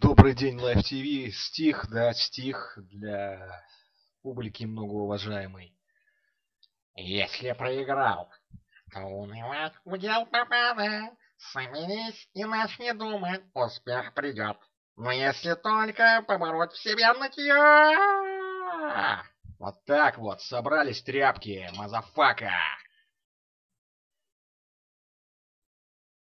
Добрый день, Live TV. Стих, да, стих для публики многоуважаемой. Если проиграл, то унывать удел попада. Соберись и начни думать, успех придет. Но если только побороть в себе нытье... Вот так вот, собрались тряпки, motherfucker.